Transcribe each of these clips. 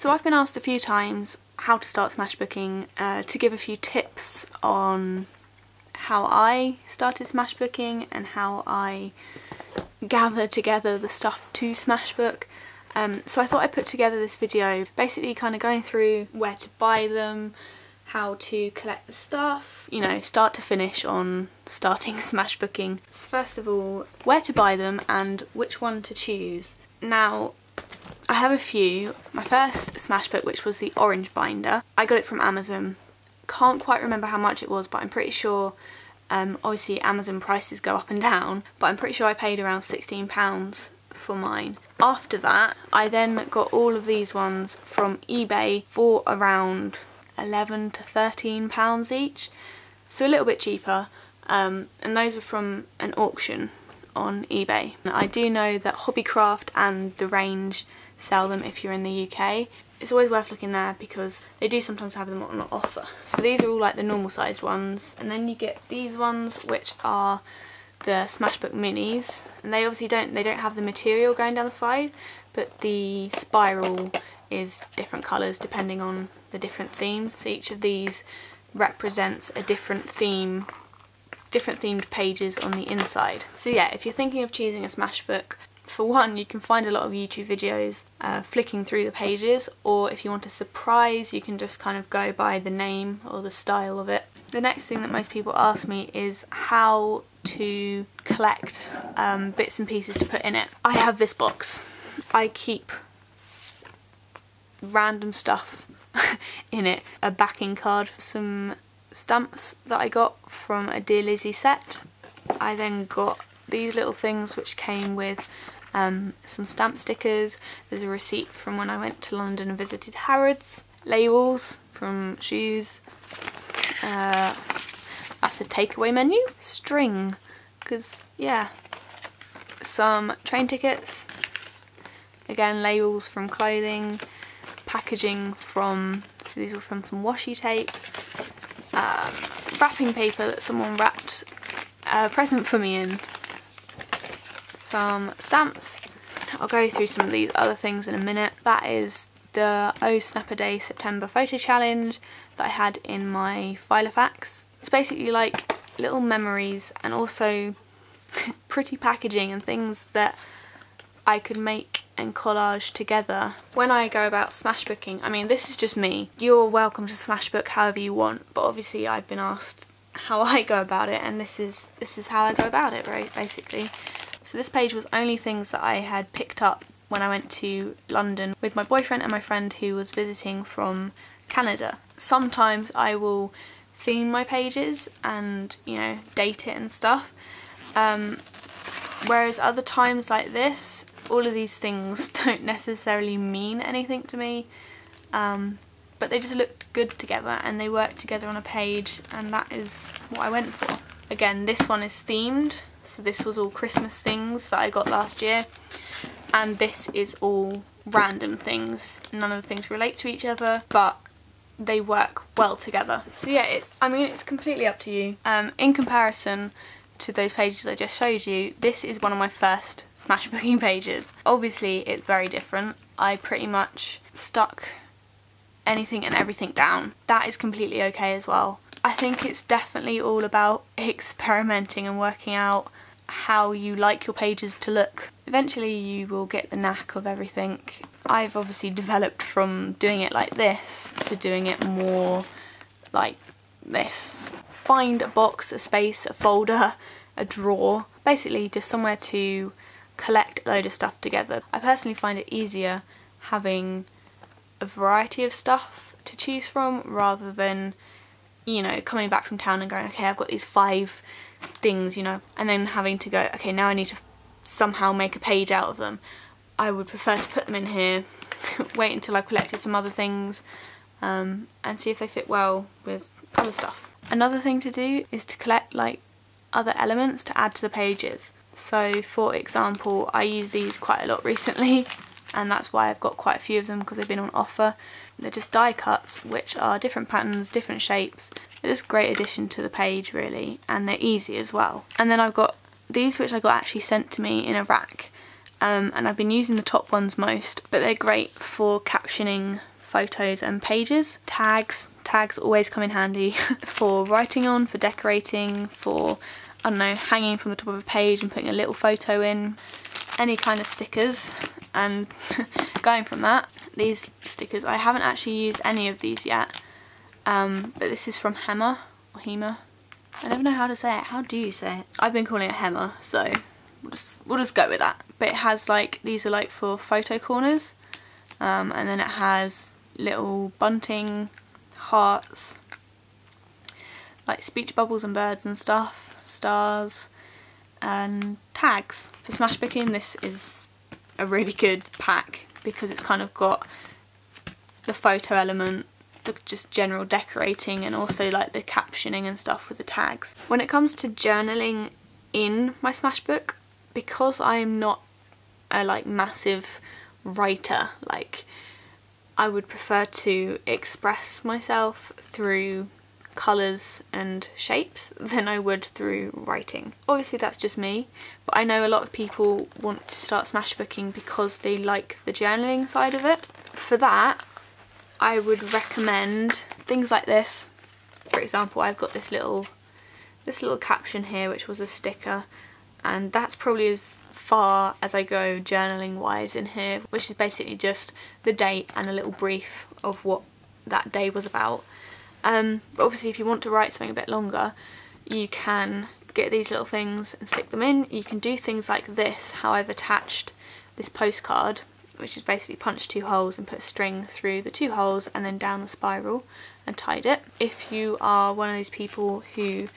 So I've been asked a few times how to start smashbooking, uh, to give a few tips on how I started smashbooking and how I gather together the stuff to smashbook. Um, so I thought I'd put together this video basically kind of going through where to buy them, how to collect the stuff, you know, start to finish on starting smashbooking. So first of all, where to buy them and which one to choose. Now, I have a few. My first smashbook, which was the orange binder, I got it from Amazon. Can't quite remember how much it was, but I'm pretty sure um, obviously Amazon prices go up and down, but I'm pretty sure I paid around £16 for mine. After that, I then got all of these ones from eBay for around 11 to 13 pounds each, so a little bit cheaper. Um, and those were from an auction on eBay. I do know that Hobbycraft and The Range sell them if you're in the UK. It's always worth looking there because they do sometimes have them on offer. So these are all like the normal sized ones and then you get these ones which are the Smashbook Minis and they obviously don't they don't have the material going down the side but the spiral is different colours depending on the different themes. So each of these represents a different theme different themed pages on the inside. So yeah, if you're thinking of choosing a Smashbook, for one, you can find a lot of YouTube videos uh, flicking through the pages, or if you want a surprise, you can just kind of go by the name or the style of it. The next thing that most people ask me is how to collect um, bits and pieces to put in it. I have this box. I keep random stuff in it. A backing card for some stamps that I got from a Dear Lizzie set. I then got these little things which came with um, some stamp stickers. There's a receipt from when I went to London and visited Harrods. Labels from shoes. Uh, that's a takeaway menu. String, because yeah. Some train tickets. Again, labels from clothing. Packaging from, so these were from some washi tape um, wrapping paper that someone wrapped a present for me in. Some stamps. I'll go through some of these other things in a minute. That is the Oh Snap a Day September photo challenge that I had in my Filofax. It's basically like little memories and also pretty packaging and things that I could make and collage together. When I go about smashbooking, I mean this is just me. You're welcome to smashbook however you want, but obviously I've been asked how I go about it and this is this is how I go about it, right, basically. So this page was only things that I had picked up when I went to London with my boyfriend and my friend who was visiting from Canada. Sometimes I will theme my pages and, you know, date it and stuff. Um, whereas other times like this, all of these things don't necessarily mean anything to me um, but they just looked good together and they worked together on a page and that is what I went for. Again this one is themed so this was all Christmas things that I got last year and this is all random things. None of the things relate to each other but they work well together. So yeah, it, I mean it's completely up to you. Um, in comparison to those pages I just showed you, this is one of my first smashbooking pages. Obviously it's very different. I pretty much stuck anything and everything down. That is completely okay as well. I think it's definitely all about experimenting and working out how you like your pages to look. Eventually you will get the knack of everything. I've obviously developed from doing it like this to doing it more like this find a box, a space, a folder, a drawer, basically just somewhere to collect a load of stuff together. I personally find it easier having a variety of stuff to choose from rather than, you know, coming back from town and going, okay, I've got these five things, you know, and then having to go, okay, now I need to somehow make a page out of them. I would prefer to put them in here, wait until I've collected some other things, um, and see if they fit well with other stuff. Another thing to do is to collect like other elements to add to the pages. So for example, I use these quite a lot recently and that's why I've got quite a few of them because they've been on offer. They're just die cuts which are different patterns, different shapes. They're just great addition to the page really and they're easy as well. And then I've got these which I got actually sent to me in a rack um, and I've been using the top ones most but they're great for captioning photos and pages. Tags, tags always come in handy for writing on, for decorating, for, I don't know, hanging from the top of a page and putting a little photo in. Any kind of stickers and going from that, these stickers, I haven't actually used any of these yet, um, but this is from Hema, or Hema, I never know how to say it. How do you say it? I've been calling it Hema, so we'll just, we'll just go with that. But it has like, these are like for photo corners. Um, and then it has little bunting, hearts, like speech bubbles and birds and stuff, stars, and tags. For Smashbooking this is a really good pack because it's kind of got the photo element the just general decorating and also like the captioning and stuff with the tags. When it comes to journaling in my Smashbook, because I'm not a like massive writer, like I would prefer to express myself through colours and shapes than I would through writing. Obviously that's just me, but I know a lot of people want to start smashbooking because they like the journaling side of it. For that, I would recommend things like this. For example, I've got this little this little caption here which was a sticker and that's probably as far as I go journaling wise in here which is basically just the date and a little brief of what that day was about. Um, but obviously if you want to write something a bit longer you can get these little things and stick them in. You can do things like this, how I've attached this postcard which is basically punch two holes and put a string through the two holes and then down the spiral and tied it. If you are one of those people who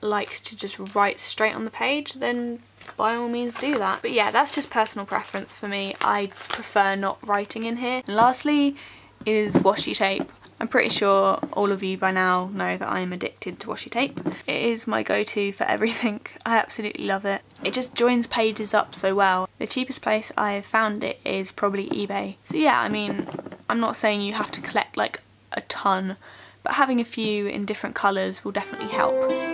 likes to just write straight on the page then by all means do that. But yeah, that's just personal preference for me. I prefer not writing in here. And lastly is washi tape. I'm pretty sure all of you by now know that I'm addicted to washi tape. It is my go-to for everything. I absolutely love it. It just joins pages up so well. The cheapest place I've found it is probably eBay. So yeah, I mean, I'm not saying you have to collect like a ton, but having a few in different colours will definitely help.